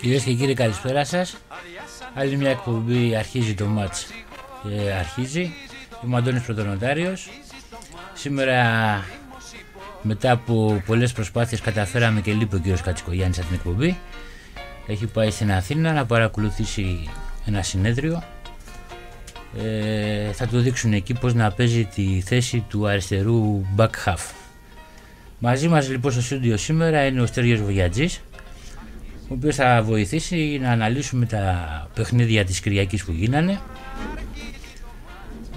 Κυρίες και κύριοι καλησπέρα σας. Άλλη μια εκπομπή αρχίζει το μάτς ε, Αρχίζει. Είμαι ο Αντώνης Πρωτονοτάριος. Σήμερα μετά από πολλές προσπάθειες καταφέραμε και λείπει ο κύριος Κατσικογιάννης από την εκπομπή. Έχει πάει στην Αθήνα να παρακολουθήσει ένα συνέδριο. Ε, θα του δείξουν εκεί πώς να παίζει τη θέση του αριστερού back half. Μαζί μας λοιπόν στο στούντιο σήμερα είναι ο Στέργιος Βογιατζής ο οποίος θα βοηθήσει να αναλύσουμε τα παιχνίδια της Κυριακής που γίνανε.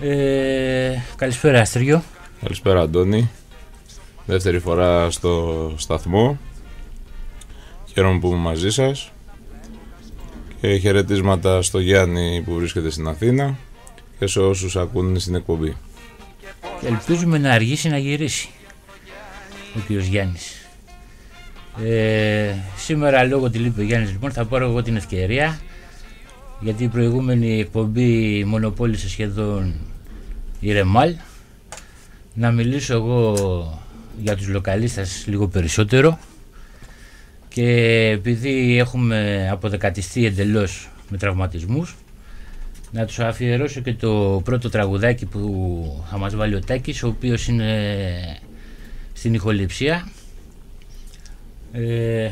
Ε, καλησπέρα Αστρίγιο. Καλησπέρα Αντώνη. Δεύτερη φορά στο σταθμό. Χαίρομαι που είμαι μαζί σας. Και χαιρετίσματα στο Γιάννη που βρίσκεται στην Αθήνα και σε όσους ακούν στην εκπομπή. Ελπίζουμε να αργήσει να γυρίσει ο κύριος Γιάννης. Ε, σήμερα λόγω της λείπει ο Γιάννης λοιπόν θα πάρω εγώ την ευκαιρία γιατί η προηγούμενη εκπομπή μονοπόλησε σχεδόν η Ρεμάλ. Να μιλήσω εγώ για τους λοκαλίστες λίγο περισσότερο. Και επειδή έχουμε αποδεκατιστεί εντελώς με τραυματισμούς να τους αφιερώσω και το πρώτο τραγουδάκι που θα μας βάλει ο Τάκης ο οποίος είναι στην ηχοληψία ε,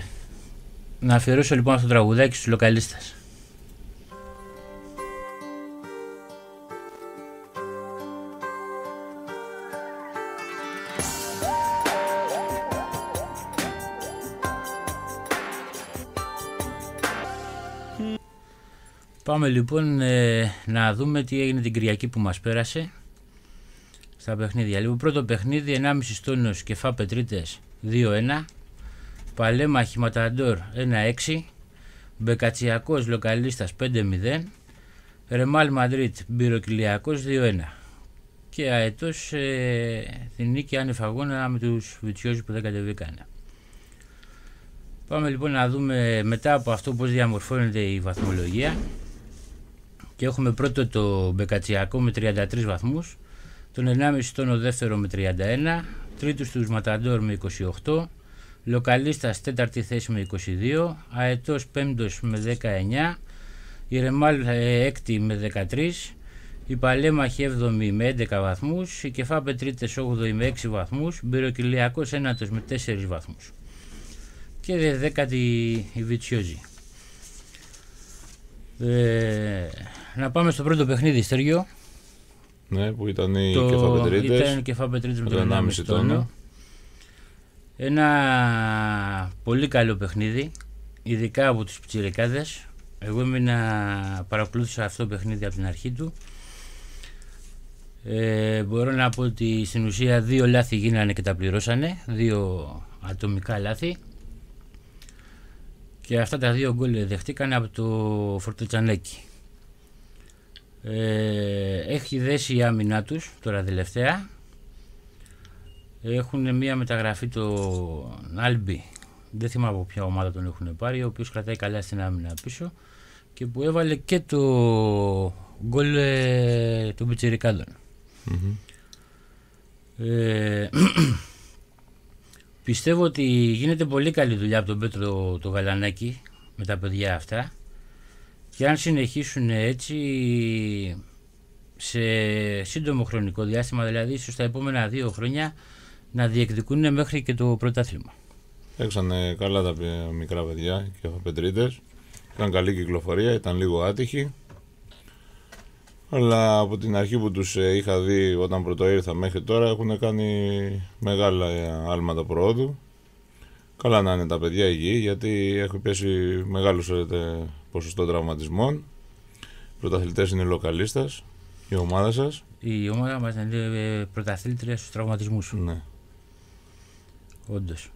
να αφιερώσω λοιπόν αυτό το τραγουδάκι στους λοκαλίστες. Πάμε λοιπόν ε, να δούμε τι έγινε την Κυριακή που μας πέρασε στα παιχνίδια. Λοιπόν, πρώτο παιχνίδι 1,5 στόνος και φά πετρίτες 2-1. Παλέμαχη Ματαντόρ 1-6. Μπεκατσιακός Λοκαλίστας 5-0. Ρεμάλ Μαντρίτ Μπυροκυλιακός 2-1. Και αετός ε, την νίκη ανεφαγώνα με τους Βιτσιώζους που δεν κατεβήκανε. Πάμε λοιπόν να δούμε μετά από αυτό πώς διαμορφώνεται η βαθμολογία. Και έχουμε πρώτο το Μπεκατσιακό με 33 βαθμούς, τον 1,5 τον δεύτερο με 31, τρίτος τους Ματαντόρ με 28, Λοκαλίστας τέταρτη θέση με 22, Αετός πέμπτος με 19, η Ρεμάλ ε, έκτη με 13, η Παλέμαχη 7η με 11 βαθμούς, η Κεφάπε τρίτες 8η με 6 βαθμούς, Μπυροκυλιακός ένατος με 4 βαθμούς και δέκατη η Βιτσιόζη. Ε, να πάμε στο πρώτο παιχνίδι, Στέργιο. Ναι, που ήταν οι το, Κεφαπετρίτες. Ήταν οι Κεφαπετρίτες με το 1,5 τόνο. Ένα πολύ καλό παιχνίδι, ειδικά από τους πιτσιρικάδες. Εγώ έμεινα, παρακολούθησα αυτό το παιχνίδι από την αρχή του. Ε, μπορώ να πω ότι στην ουσία δύο λάθη γίνανε και τα πληρώσανε, δύο ατομικά λάθη. Και αυτά τα δύο γκολ δεχτήκαν από το Φορτοτσανέκι. Ε, έχει δέσει η άμυνά τους τώρα τελευταία έχουν μια μεταγραφή το Άλμπι δεν θυμάμαι από ποια ομάδα τον έχουν πάρει ο οποίος κρατάει καλά στην άμυνα πίσω και που έβαλε και το γκολ ε, των πιτσιρικαδων ε, πιστεύω ότι γίνεται πολύ καλή δουλειά από τον Πέτρο το Γαλανάκη με τα παιδιά αυτά και αν συνεχίσουν έτσι σε σύντομο χρονικό διάστημα, δηλαδή ίσως τα επόμενα δύο χρόνια να διεκδικούν μέχρι και το πρωτάθλημα. Έξανε καλά τα μικρά παιδιά και πετρίτες. Ήταν καλή κυκλοφορία, ήταν λίγο άτυχοι. Αλλά από την αρχή που τους ε, είχα δει όταν πρώτο ήρθα μέχρι τώρα έχουν κάνει μεγάλα άλματα προόδου. Καλά να είναι τα παιδιά υγιή γιατί έχουν πέσει μεγάλος ποσοστό τραυματισμών. Πρωταθλητές είναι λοκαλίστας, η ομάδα σας. Η ομάδα μας είναι ε, πρωταθλήτρια στους τραυματισμούς. Ναι. Όντως.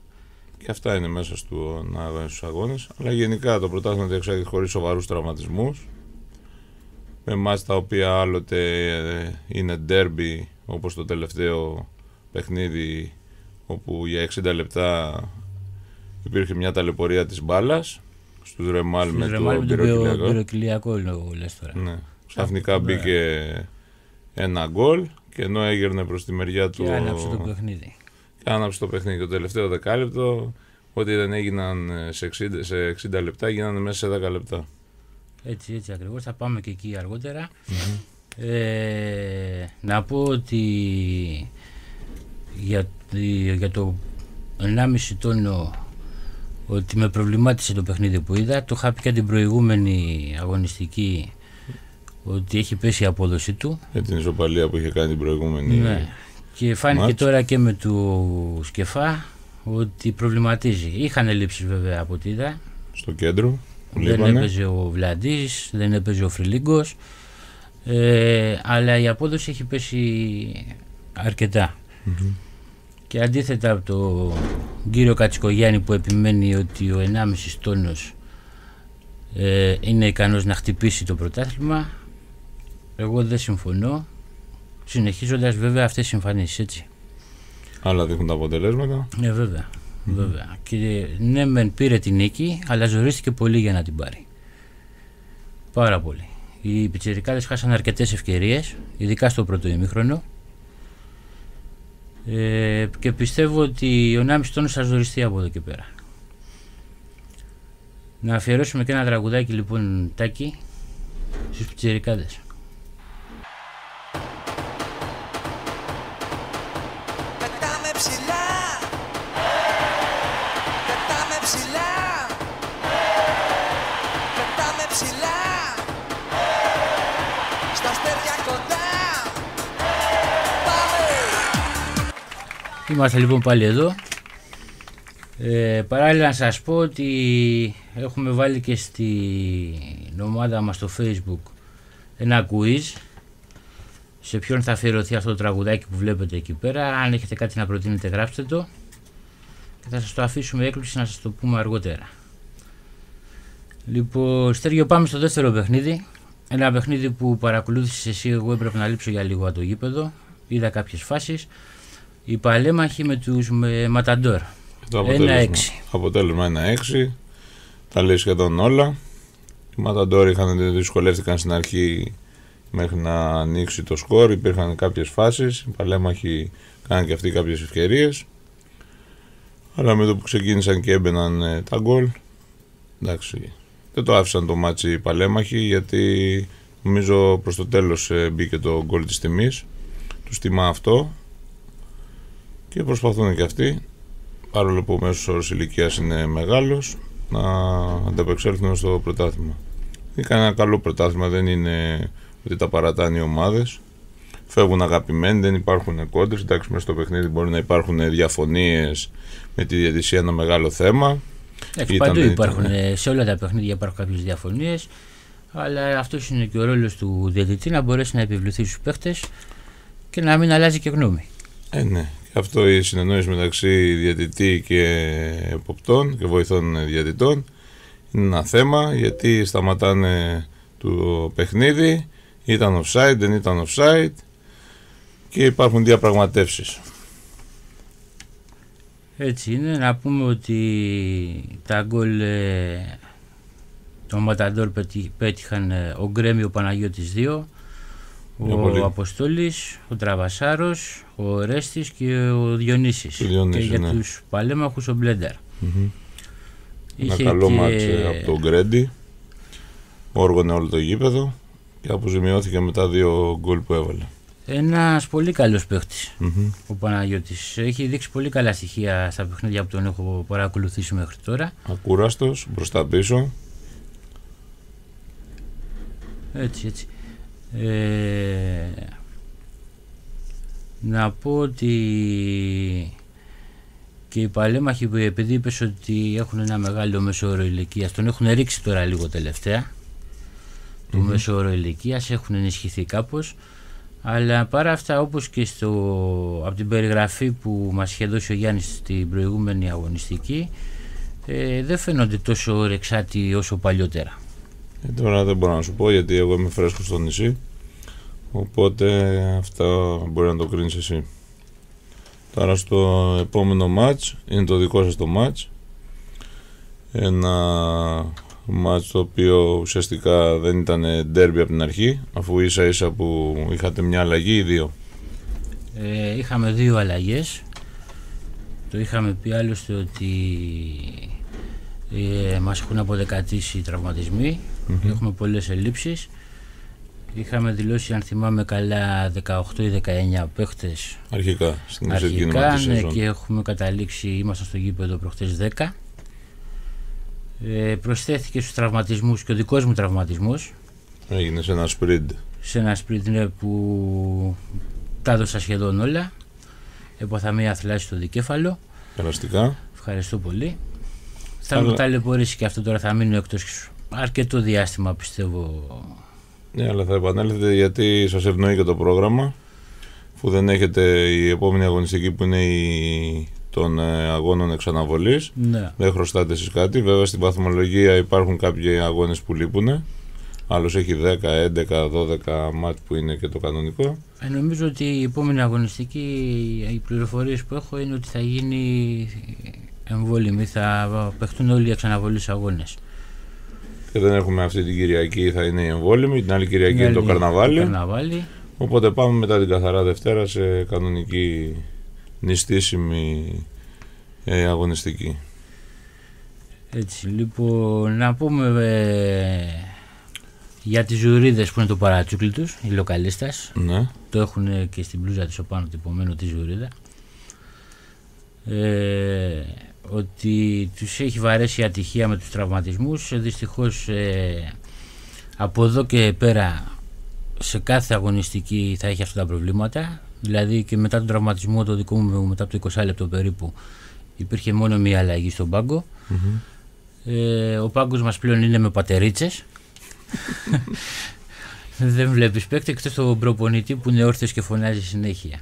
Και αυτά είναι μέσα στους αγώνες. Αλλά γενικά το πρωτάθλημα διεξάγει χωρίς σοβαρούς τραυματισμούς. Με εμάς τα οποία άλλοτε ε, είναι ντέρμπι όπως το τελευταίο παιχνίδι όπου για 60 λεπτά υπήρχε μια ταλαιπωρία της μπάλας στους Ρεμάλ με το πυροκυλιακό λες τώρα. Ναι. Ξαφνικά μπήκε ένα γκολ και ενώ έγερνε προς τη μεριά του... Και άναψε το παιχνίδι. Και άναψε το παιχνίδι. Το τελευταίο δεκάλεπτο Ό,τι δεν έγιναν ε, σε 60, σε 60 λεπτά γίνανε μέσα σε 10 λεπτά. Έτσι, έτσι ακριβώς. Θα πάμε και εκεί Ε, να πω ότι για, για το 1,5 τόνο ότι με προβλημάτισε το παιχνίδι που είδα. Το είχα πει και την προηγούμενη αγωνιστική ότι έχει πέσει η απόδοση του. Με την ισοπαλία που είχε κάνει την προηγούμενη. Ναι. Και φάνηκε τώρα και με του Σκεφά ότι προβληματίζει. Είχαν λήψεις βέβαια από ό,τι είδα. Στο κέντρο. Δεν έπαιζε ο Βλαντής, δεν έπαιζε ο Φρυλίγκος. Ε, αλλά η απόδοση έχει πέσει Και αντίθετα από τον κύριο Κατσικογιάννη που επιμένει ότι ο 1,5 τόνος ε, είναι ικανός να χτυπήσει το πρωτάθλημα εγώ δεν συμφωνώ συνεχίζοντας βέβαια αυτές τις εμφανίσεις έτσι. Άλλα δείχνουν τα αποτελέσματα. Ναι, βέβαια. βέβαια. Και ναι, μεν πήρε την νίκη, αλλά ζωρίστηκε πολύ για να την πάρει. Πάρα πολύ. Οι πιτσιρικάδες χάσαν αρκετές ευκαιρίες, ειδικά στο πρώτο ημίχρονο. Ε, και πιστεύω ότι ο Νάμις τόνος θα ζοριστεί από εδώ και πέρα. Να αφιερώσουμε και ένα τραγουδάκι λοιπόν τάκι στους πιτσιρικάδες. Είμαστε λοιπόν πάλι εδώ. Ε, παράλληλα να σας πω ότι έχουμε βάλει και στην ομάδα μας στο facebook ένα quiz σε ποιον θα αφιερωθεί αυτό το τραγουδάκι που βλέπετε εκεί πέρα. Αν έχετε κάτι να προτείνετε γράψτε το και θα σας το αφήσουμε έκπληξη να σας το πούμε αργότερα. Λοιπόν, Στέργιο πάμε στο δεύτερο παιχνίδι. Ένα παιχνίδι που παρακολούθησες εσύ, εγώ έπρεπε να λείψω για λίγο από το γήπεδο. Είδα κάποιες φάσεις. Οι παλαίμαχοι με τους με Ματαντόρ. Το αποτέλεσμα. 1-6. Αποτέλεσμα 1-6. Τα λέει σχεδόν όλα. Οι Ματαντόρ είχαν, δυσκολεύτηκαν στην αρχή μέχρι να ανοίξει το σκορ. Υπήρχαν κάποιες φάσεις. Οι παλαίμαχοι κάναν και αυτοί κάποιες ευκαιρίες. Αλλά με το που ξεκίνησαν και έμπαιναν ε, τα γκολ. Εντάξει. Δεν το άφησαν το ματς οι παλαίμαχοι γιατί νομίζω προς το τέλος ε, μπήκε το γκολ της τιμής. Τους τιμά αυτό και προσπαθούν και αυτοί, παρόλο που ο μέσος όρος ηλικίας είναι μεγάλος, να ανταπεξέλθουν στο πρωτάθλημα. Είναι ένα καλό πρωτάθλημα, δεν είναι ότι τα παρατάνε οι ομάδες. Φεύγουν αγαπημένοι, δεν υπάρχουν κόντρες. Εντάξει, μέσα στο παιχνίδι μπορεί να υπάρχουν διαφωνίες με τη διαιτησία ένα μεγάλο θέμα. Εντάξει, παντού υπάρχουν, σε όλα τα παιχνίδια υπάρχουν κάποιες διαφωνίες. Αλλά αυτός είναι και ο ρόλος του διαιτητή να μπορέσει να επιβληθεί στους παίχτες και να μην αλλάζει και γνώμη. Ε, ναι. Αυτό η συνεννόηση μεταξύ διαιτητή και εποπτών και βοηθών διαιτητών είναι ένα θέμα γιατί σταματάνε το παιχνίδι, ήταν offside, δεν ήταν offside και υπάρχουν διαπραγματεύσεις. Έτσι είναι, να πούμε ότι τα γκολ ε, των Ματαντόρ πέτυχαν ε, ο Γκρέμιο Παναγιώτης 2 ο Αποστόλης, ο Τραβασάρος, ο Ρέστης και ο Διονύσης. και για ναι. τους παλέμαχους ο Μπλέντερ. Mm-hmm. Ένα καλό και... μάτσε από τον Γκρέντι. Όργωνε όλο το γήπεδο και αποζημιώθηκε μετά δύο γκολ που έβαλε. Ένας πολύ καλός ο Παναγιώτης. Έχει δείξει πολύ καλά στοιχεία στα παιχνίδια που τον έχω παρακολουθήσει μέχρι τώρα. Ακούραστο, μπροστά πίσω. Έτσι, έτσι. Ε, να πω ότι και οι παλέμαχοι που επειδή είπες ότι έχουν ένα μεγάλο μέσο όρο ηλικίας, τον έχουν ρίξει τώρα λίγο τελευταία. Το μέσο όρο ηλικίας έχουν ενισχυθεί κάπως. Αλλά παρά αυτά, όπως και στο, από την περιγραφή που μας είχε δώσει ο Γιάννης στην προηγούμενη αγωνιστική, ε, δεν φαίνονται τόσο ορεξάτοι όσο παλιότερα. Ε, τώρα δεν μπορώ να σου πω γιατί εγώ είμαι φρέσκος στο νησί. Οπότε αυτά μπορεί να το κρίνεις εσύ. Τώρα στο επόμενο μάτς, είναι το δικό σας το μάτς. Ένα μάτς το οποίο ουσιαστικά δεν ήταν ντέρμπι από την αρχή, αφού ίσα ίσα που είχατε μια αλλαγή ή δύο. Ε, είχαμε δύο αλλαγές. Το είχαμε πει άλλωστε ότι ε, μας έχουν αποδεκατήσει οι τραυματισμοί, έχουμε πολλές ελλείψεις. Είχαμε δηλώσει, αν θυμάμαι καλά, 18 ή 19 παίχτες Αρχικά, στην αρχικά ναι, και έχουμε καταλήξει, ήμασταν στο γήπεδο προχτές 10. Ε, προσθέθηκε στους τραυματισμούς και ο δικός μου τραυματισμός. Έγινε σε ένα σπριντ. Σε ένα σπριντ ναι, που τα έδωσα σχεδόν όλα. Έπαθα μία θλάση στο δικέφαλο. Περαστικά. Ευχαριστώ πολύ. Θα Αλλά... μου ταλαιπωρήσει και αυτό τώρα, θα μείνω εκτός αρκετό διάστημα πιστεύω. Ναι, αλλά θα επανέλθετε γιατί σας ευνοεί και το πρόγραμμα. Που δεν έχετε η επόμενη αγωνιστική που είναι η των ε, αγώνων εξαναβολής. Ναι. Δεν χρωστάτε εσείς κάτι. Βέβαια στην βαθμολογία υπάρχουν κάποιοι αγώνες που λείπουν. Άλλος έχει 10, 11, 12 μάτς που είναι και το κανονικό. Ε, νομίζω ότι η επόμενη αγωνιστική, οι πληροφορίες που έχω είναι ότι θα γίνει εμβόλυμη, θα παιχτούν όλοι οι εξαναβολείς αγώνες. Και δεν έχουμε αυτή την Κυριακή, θα είναι η εμβόλυμη, την άλλη Κυριακή είναι το καρναβάλι. καρναβάλι. Οπότε πάμε μετά την καθαρά Δευτέρα σε κανονική νηστίσιμη ε, αγωνιστική. Έτσι, λοιπόν, να πούμε ε, για τις ζουρίδες που είναι το παρατσούκλι τους, οι λοκαλίστας. Ναι. Το έχουν και στην πλούζα της οπάνω τυπωμένο τη ζουρίδα. Ε, ότι τους έχει βαρέσει η ατυχία με τους τραυματισμούς. Ε, δυστυχώς ε, από εδώ και πέρα σε κάθε αγωνιστική θα έχει αυτά τα προβλήματα. Δηλαδή και μετά τον τραυματισμό το δικό μου μετά από το 20 λεπτό περίπου υπήρχε μόνο μία αλλαγή στον παγκο Ε, ο πάγκος μας πλέον είναι με πατερίτσες δεν βλέπεις παίκτη εκτός τον προπονητή που είναι όρθιος και φωνάζει συνέχεια.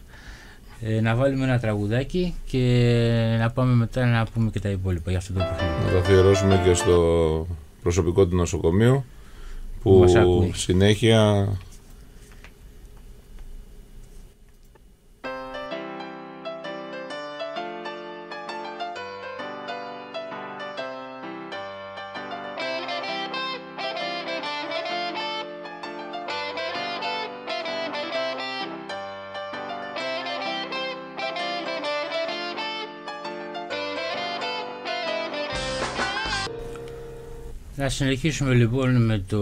Ε, να βάλουμε ένα τραγουδάκι και να πάμε μετά να πούμε και τα υπόλοιπα για αυτό το παιχνίδι. Να τα αφιερώσουμε και στο προσωπικό του νοσοκομείου που συνέχεια Να συνεχίσουμε λοιπόν με το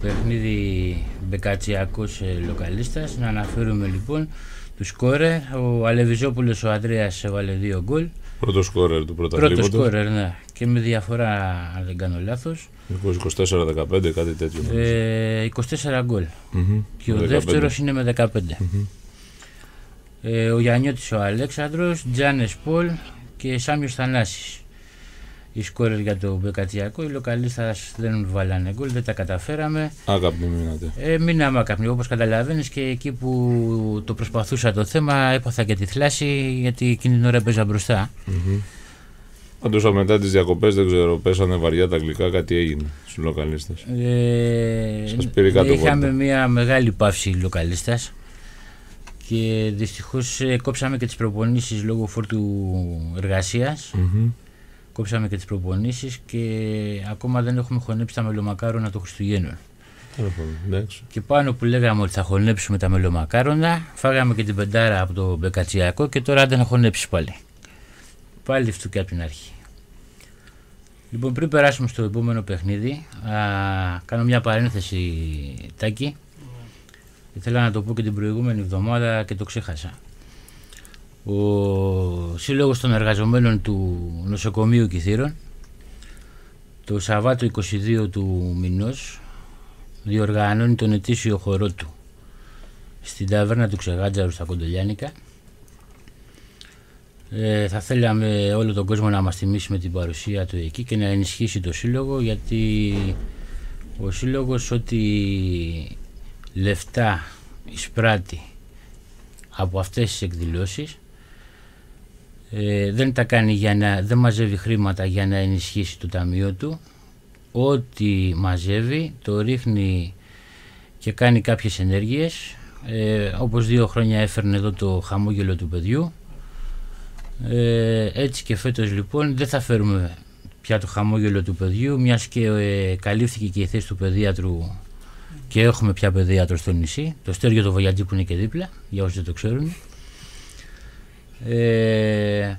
παιχνίδι Μπεκατσιακός Λοκαλίστας. Να αναφέρουμε λοιπόν τους σκόρερ. Ο Αλεβιζόπουλος ο Ανδρέας έβαλε δύο γκολ. Πρώτο σκόρερ του πρωταθλήματος. Πρώτο σκόρερ, ναι. Και με διαφορά, αν δεν κάνω λάθος. 24-15, κάτι τέτοιο. Ε, 24 γκολ. Mm-hmm. Και ο δεύτερος είναι με 15. Mm-hmm. Ε, ο Γιαννιώτης ο Αλέξανδρος, Τζάνες Πολ και Σάμιος Θανάσης οι σκόρες για το Μπεκατιακό. Οι λοκαλίστα δεν βάλανε γκολ, δεν τα καταφέραμε. Άκαπνοι μείνατε. Ε, μείναμε άκαπνοι, όπως καταλαβαίνεις και εκεί που το προσπαθούσα το θέμα έπαθα και τη θλάση γιατί εκείνη την ώρα παίζα μπροστά. Mm-hmm. μετά τις διακοπές δεν ξέρω, πέσανε βαριά τα αγγλικά, κάτι έγινε στους λοκαλίστες. Ε, Σας πήρε κάτω Είχαμε μια μεγάλη παύση λοκαλίστα και δυστυχώς ε, κόψαμε και τις προπονήσεις λόγω φόρτου εργασίας. Mm-hmm. Κόψαμε και τις προπονήσεις και ακόμα δεν έχουμε χωνέψει τα μελομακάρονα των Χριστουγέννων. Και πάνω που λέγαμε ότι θα χωνέψουμε τα μελομακάρονα, φάγαμε και την πεντάρα από το μπεκατσιακό και τώρα δεν θα χωνέψεις πάλι. Πάλι και από την αρχή. Λοιπόν, πριν περάσουμε στο επόμενο παιχνίδι, α, κάνω μια παρένθεση τάκι. Ήθελα να το πω και την προηγούμενη εβδομάδα και το ξέχασα. Ο Σύλλογος των Εργαζομένων του Νοσοκομείου Κιθήρων το Σαββάτο 22 του μηνός διοργανώνει τον ετήσιο χορό του στην ταβέρνα του Ξεγάτζαρου στα Κοντολιάνικα. Ε, θα θέλαμε όλο τον κόσμο να μας τιμήσει με την παρουσία του εκεί και να ενισχύσει το σύλλογο γιατί ο σύλλογος ότι λεφτά εισπράττει από αυτές τις εκδηλώσεις ε, δεν τα κάνει για να, δεν μαζεύει χρήματα για να ενισχύσει το ταμείο του. Ό,τι μαζεύει το ρίχνει και κάνει κάποιες ενέργειες. Ε, όπως δύο χρόνια έφερνε εδώ το χαμόγελο του παιδιού. Ε, έτσι και φέτος λοιπόν δεν θα φέρουμε πια το χαμόγελο του παιδιού μιας και ε, καλύφθηκε και η θέση του παιδίατρου και έχουμε πια παιδίατρο στο νησί. Το στέργιο του Βογιατζή που είναι και δίπλα για όσοι δεν το ξέρουν ε,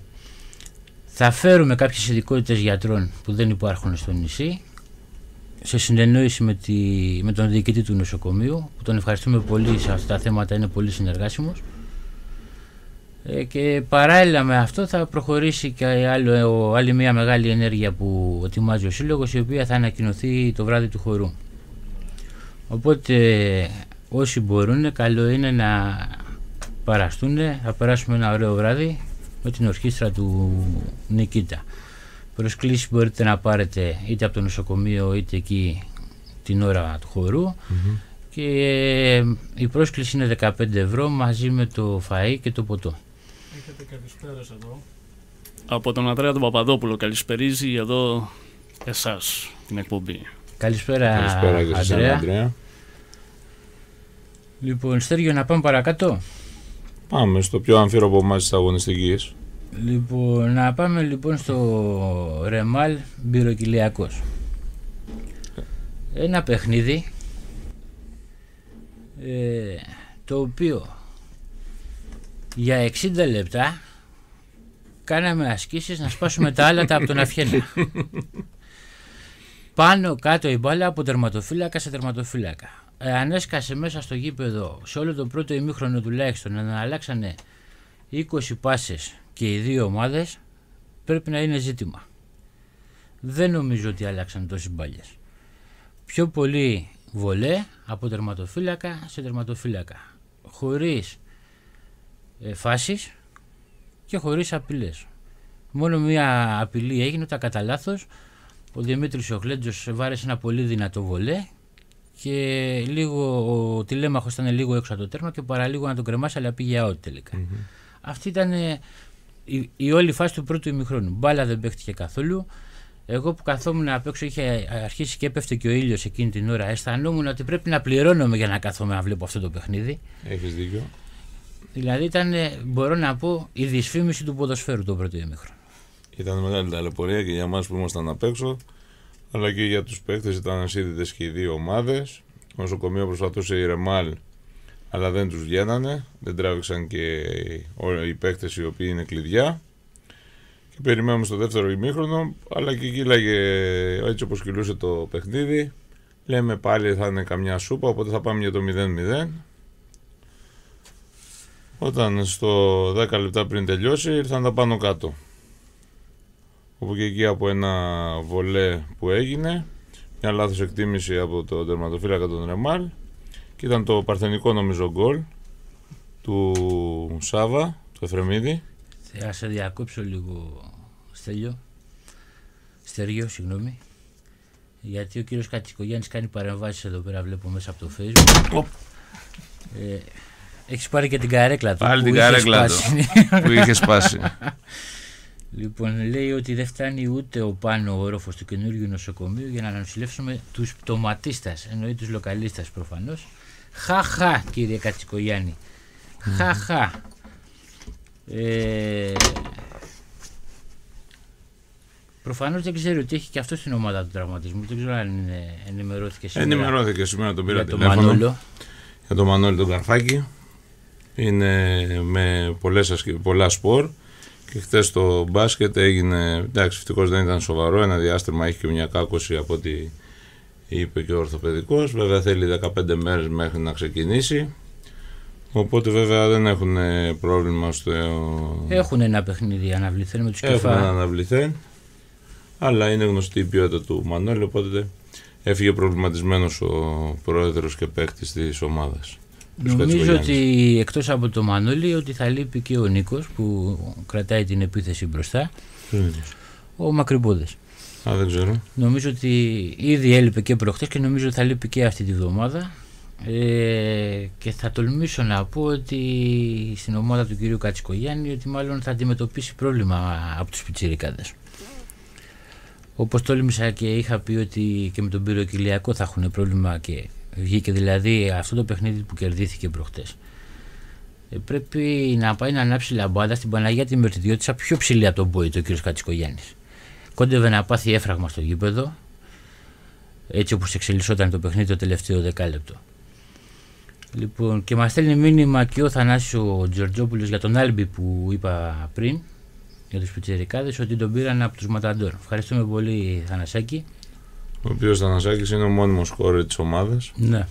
Θα φέρουμε κάποιες ειδικότητες γιατρών που δεν υπάρχουν στο νησί σε συνεννόηση με, τη, με τον διοικητή του νοσοκομείου που τον ευχαριστούμε πολύ σε αυτά τα θέματα, είναι πολύ συνεργάσιμος ε, και παράλληλα με αυτό θα προχωρήσει και άλλο, άλλη μια μεγάλη ενέργεια που ετοιμάζει ο Σύλλογος η οποία θα ανακοινωθεί το βράδυ του χορού. Οπότε όσοι μπορούν καλό είναι να παραστούν, θα περάσουμε ένα ωραίο βράδυ με την ορχήστρα του Νικήτα. Προσκλήσεις μπορείτε να πάρετε είτε από το νοσοκομείο είτε εκεί την ώρα του χορου και ε, η πρόσκληση είναι 15 ευρώ μαζί με το φαΐ και το ποτό. Έχετε καλησπέρα εδώ. Από τον Αντρέα τον Παπαδόπουλο καλησπερίζει εδώ εσάς την εκπομπή. Καλησπέρα, Καλησπέρα και σε Αντρέα. Αντρέα. Λοιπόν, Στέργιο, να πάμε παρακάτω. Πάμε στο πιο αμφίροπο μάτι της αγωνιστικής. Λοιπόν, να πάμε λοιπόν στο Ρεμάλ Μπυροκυλιακός. Ένα παιχνίδι ε, το οποίο για 60 λεπτά κάναμε ασκήσεις να σπάσουμε τα άλατα από τον Αφιένα. Πάνω κάτω η μπάλα από τερματοφύλακα σε τερματοφύλακα. Εάν έσκασε μέσα στο γήπεδο σε όλο το πρώτο ημίχρονο τουλάχιστον να αλλάξανε 20 πάσες και οι δύο ομάδες πρέπει να είναι ζήτημα. Δεν νομίζω ότι άλλαξαν τόσες μπάλιες. Πιο πολύ βολέ από τερματοφύλακα σε τερματοφύλακα. Χωρίς ε, φάσεις και χωρίς απειλές. Μόνο μία απειλή έγινε τα κατά λάθος. Ο Δημήτρης ο Γλέντζος βάρεσε ένα πολύ δυνατό βολέ και λίγο, ο τηλέμαχος ήταν λίγο έξω από το τέρμα και παραλίγο να τον κρεμάσει αλλά πήγε out τελικα Αυτή ήταν ε, η, η όλη φάση του πρώτου ημιχρόνου. Μπάλα δεν παίχτηκε καθόλου. Εγώ που καθόμουν απ' έξω είχε αρχίσει και έπεφτε και ο ήλιος εκείνη την ώρα. Αισθανόμουν ότι πρέπει να πληρώνομαι για να κάθομαι να βλέπω αυτό το παιχνίδι. Έχεις δίκιο. Δηλαδή ήταν, ε, μπορώ να πω, η δυσφήμιση του ποδοσφαίρου το πρώτο ημίχρονο. Ήταν μεγάλη ταλαιπωρία και για μας που ήμασταν απ' έξω, αλλά και για τους παίκτες ήταν ασύντητες και οι δύο ομάδες. Το νοσοκομείο προσπαθούσε η Ρεμάλ, αλλά δεν τους βγαίνανε. Δεν τράβηξαν και όλοι οι παίκτες οι οποίοι είναι κλειδιά. Και περιμένουμε στο δεύτερο ημίχρονο, αλλά και κύλαγε έτσι όπως κυλούσε το παιχνίδι. Λέμε πάλι θα είναι καμιά σούπα, οπότε θα πάμε για το 0-0. Όταν στο 10 λεπτά πριν τελειώσει ήρθαν τα πάνω κάτω. Όπου και εκεί από ένα βολέ που έγινε, μια λάθος εκτίμηση από το τερματοφύλακα τον Ρεμάλ και ήταν το παρθενικό νομίζω γκολ του Σάβα, του Εφρεμίδη. Θα σε διακόψω λίγο, Στέλιο. Στέργιο, συγγνώμη. Γιατί ο κύριος Κατσικογιάννης κάνει παρεμβάσεις εδώ πέρα, βλέπω μέσα από το facebook. Ε, έχεις πάρει και την καρέκλα του. Πάλι που την είχες καρέκλα του. σπάσει. που είχες σπάσει. Λοιπόν, λέει ότι δεν φτάνει ούτε ο πάνω όροφος του καινούργιου νοσοκομείου για να νοσηλεύσουμε τους πτωματίστε. Εννοεί τους λοκαλίστε προφανώς. Χαχα, κύριε Κατσικογιάννη. Χαχα. Ε, Προφανώς δεν ξέρω ότι έχει και αυτό στην ομάδα του τραυματισμού. Δεν ξέρω αν είναι, ενημερώθηκε σήμερα. Ενημερώθηκε σήμερα τον πήρα για τον τηλέφωνο. Μανόλο. για τον Μανώλη τον Καρφάκη. Είναι με πολλές, ασκη- πολλά σπορ και χθες το μπάσκετ έγινε, εντάξει ευτυχώς δεν ήταν σοβαρό, ένα διάστημα έχει και μια κάκωση από ό,τι είπε και ο ορθοπαιδικός, βέβαια θέλει 15 μέρες μέχρι να ξεκινήσει, οπότε βέβαια δεν έχουν ε, πρόβλημα στο... Έχουν ένα παιχνίδι αναβληθέν με τους Έχουν κεφά. έναν αναβληθέν, αλλά είναι γνωστή η ποιότητα του Μανώλη, οπότε έφυγε προβληματισμένος ο πρόεδρος και παίκτης της ομάδας. Νομίζω Κατσικογιάννης. ότι εκτός από το Μανώλη ότι θα λείπει και ο Νίκος που κρατάει την επίθεση μπροστά, ο Μακρυμπόδες. Α, δεν ξέρω. Νομίζω ότι ήδη έλειπε και προχτές και νομίζω ότι θα λείπει και αυτή τη βδομάδα ε, και θα τολμήσω να πω ότι στην ομάδα του κυρίου Κατσικογιάννη ότι μάλλον θα αντιμετωπίσει πρόβλημα από τους πιτσιρικάδες. Όπως τόλμησα και είχα πει ότι και με τον Πυροκυλιακό θα έχουν πρόβλημα και βγήκε δηλαδή αυτό το παιχνίδι που κερδίθηκε προχτές. Ε, πρέπει να πάει να ανάψει λαμπάδα στην Παναγία τη Μερτιδιώτησα πιο ψηλή από τον Πόητο ο κ. Κατσικογιάννης. Κόντευε να πάθει έφραγμα στο γήπεδο έτσι όπως εξελισσόταν το παιχνίδι το τελευταίο δεκάλεπτο. Λοιπόν, και μας στέλνει μήνυμα και ο Θανάσης ο Τζορτζόπουλος για τον Άλμπι που είπα πριν. για τους πιτσιρικάδες ότι τον πήραν από τους Ματαντόρ. Ευχαριστούμε πολύ Θανασάκη. Ο οποίος Θανασάκης είναι ο μόνιμος χώρος της ομάδας. Ναι.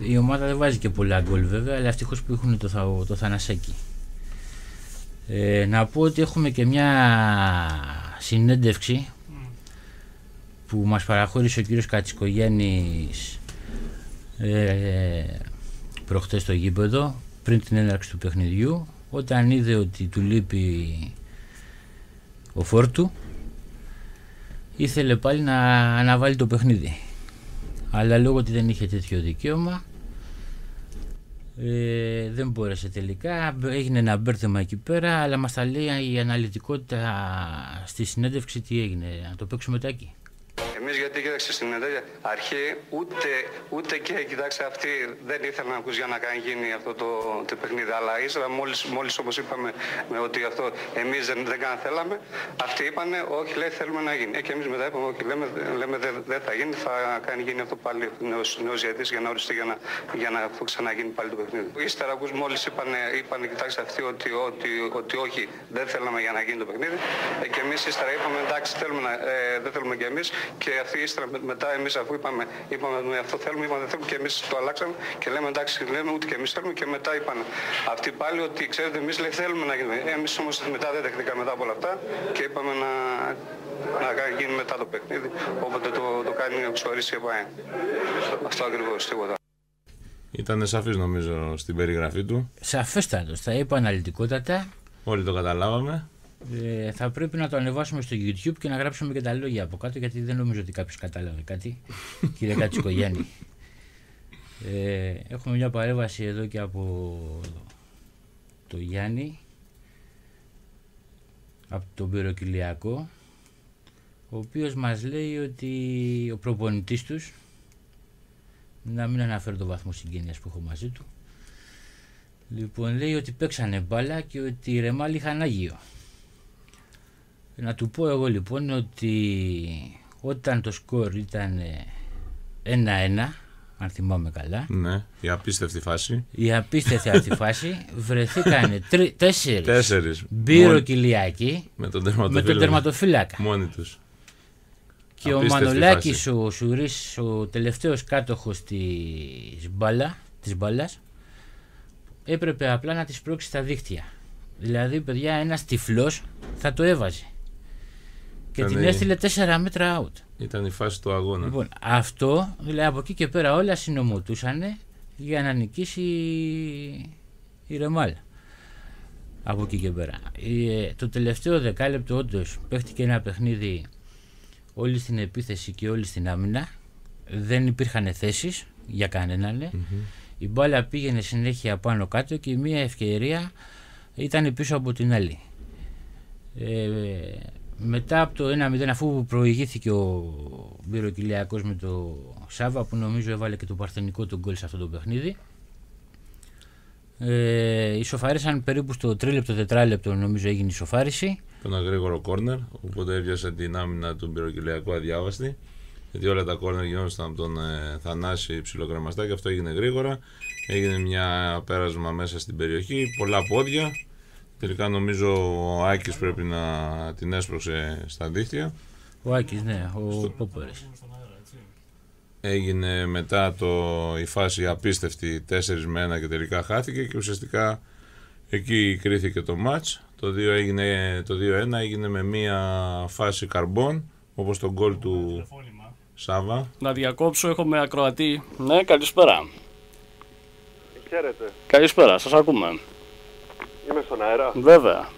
Η ομάδα δεν βάζει και πολλά γκολ βέβαια, αλλά ευτυχώς που έχουν το, το Θανασάκη. Ε, να πω ότι έχουμε και μια συνέντευξη που μας παραχώρησε ο κύριος Κατσικογέννης ε, προχτές στο γήπεδο πριν την έναρξη του παιχνιδιού όταν είδε ότι του λείπει ο Φόρτου ήθελε πάλι να αναβάλει το παιχνίδι. Αλλά λόγω ότι δεν είχε τέτοιο δικαίωμα ε, δεν μπόρεσε τελικά, έγινε ένα μπέρδεμα εκεί πέρα αλλά μας τα λέει η αναλυτικότητα στη συνέντευξη τι έγινε, να το παίξουμε τάκι. Εμείς γιατί κοίταξε στην αρχή ούτε, ούτε και κοιτάξτε αυτοί δεν ήθελαν να ακούσουν για να κάνει γίνει αυτό το, το παιχνίδι. Αλλά ύστερα μόλις μόλις όπως είπαμε με ότι αυτό εμείς δεν, δεν καν θέλαμε, αυτοί είπαν όχι, λέει θέλουμε να γίνει. Ε, και εμείς μετά είπαμε όχι, λέμε, λέμε δεν, δεν θα γίνει, θα κάνει γίνει αυτό πάλι νέος γιατί για να οριστεί για να, για να ξαναγίνει πάλι το παιχνίδι. Ύστερα ακούς μόλις είπαν, είπαν κοιτάξτε αυτοί ότι, ότι, ότι, όχι, δεν θέλαμε για να γίνει το παιχνίδι. Ε, και εμείς ύστερα είπαμε εντάξει, θέλουμε να, ε, δεν θέλουμε κι εμείς και αυτοί ύστερα μετά εμείς αφού είπαμε, είπαμε με αυτό θέλουμε, είπαμε δεν θέλουμε και εμείς το αλλάξαμε και λέμε εντάξει, λέμε ούτε και εμείς θέλουμε και μετά είπαν αυτοί πάλι ότι ξέρετε εμείς θέλουμε να γίνουμε. Εμείς όμως μετά δεν δεχτήκαμε μετά από όλα αυτά και είπαμε να, να γίνει μετά το παιχνίδι. Όποτε το, το κάνει ο Ξουαρίς και πάει. Αυτό ακριβώς τίποτα. Ήταν σαφής νομίζω στην περιγραφή του. Σαφέστατος. Θα είπα αναλυτικότατα. Όλοι το καταλάβαμε. Ε, θα πρέπει να το ανεβάσουμε στο YouTube και να γράψουμε και τα λόγια από κάτω γιατί δεν νομίζω ότι κάποιος κατάλαβε κάτι. Κύριε Κατσικογιάννη. Ε, έχουμε μια παρέμβαση εδώ και από το Γιάννη από τον Πυροκυλιακό ο οποίος μας λέει ότι ο προπονητής τους να μην αναφέρω το βαθμό συγγένειας που έχω μαζί του λοιπόν λέει ότι παίξανε μπάλα και ότι οι Ρεμάλ είχαν Άγιο να του πω εγώ λοιπόν ότι όταν το σκορ ήταν 1-1, αν θυμάμαι καλά. Ναι, η απίστευτη φάση. Η απίστευτη αυτή φάση βρεθήκαν τέσσερις τέσσερις μπύρο κυλιακοί με τον με τον τερματοφύλακα. Μόνοι τους. Και ο Μανολάκης ο Σουρής, ο τελευταίος κάτοχος της, μπάλα, της μπάλας, έπρεπε απλά να τις πρόξει στα δίχτυα. Δηλαδή, παιδιά, ένας τυφλός θα το έβαζε. Και την έστειλε 4 μέτρα out. Ήταν η φάση του αγώνα. Λοιπόν, αυτό, δηλαδή από εκεί και πέρα όλα συνομωτούσαν για να νικήσει η Ρεμάλ. Από εκεί και πέρα. Ε, το τελευταίο δεκάλεπτο όντως παίχτηκε ένα παιχνίδι όλοι στην επίθεση και όλοι στην άμυνα. Δεν υπήρχαν θέσεις για κανέναν. Η μπάλα πήγαινε συνέχεια πάνω κάτω και μία ευκαιρία ήταν πίσω από την άλλη. Ε, μετά από το 1-0 αφού προηγήθηκε ο Μπυροκυλιακός με το Σάβα που νομίζω έβαλε και το παρθενικό του γκολ σε αυτό το παιχνίδι ε, ισοφαρίσαν περίπου στο τρίλεπτο, τετράλεπτο νομίζω έγινε η ισοφάριση. Ένα γρήγορο κόρνερ, οπότε έβιασε την άμυνα του Μπυροκυλιακού αδιάβαστη. Γιατί όλα τα κόρνερ γινόταν από τον ε, Θανάση ψιλοκρεμαστά και αυτό έγινε γρήγορα. Έγινε μια πέρασμα μέσα στην περιοχή, πολλά πόδια. Τελικά νομίζω ο Άκης πρέπει να την έσπρωξε στα δίχτυα. Ο Άκης, ναι, ο Στο... Έγινε μετά το, η φάση απίστευτη 4 με 1 και τελικά χάθηκε και ουσιαστικά εκεί κρίθηκε το μάτς. Το 2 έγινε, το 2-1 έγινε με μία φάση καρμπών όπως το γκολ του Σάβα. Να διακόψω, έχουμε ακροατή. Ναι, καλησπέρα. Χαίρετε. Καλησπέρα, σας ακούμε. Είμαι στον αέρα. Βέβαια.